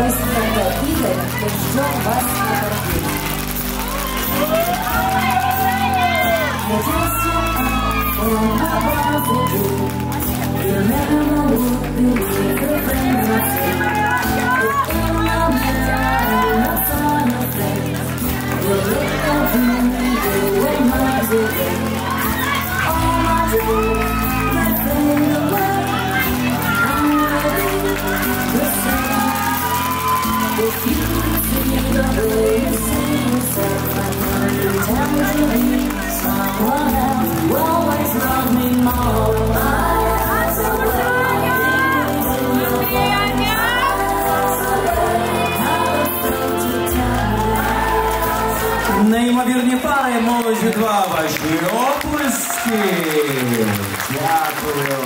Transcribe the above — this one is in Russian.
выступил Игорь и ждем вас на партии. You Неймовірні пари молоді два ваші оплески. Дякую.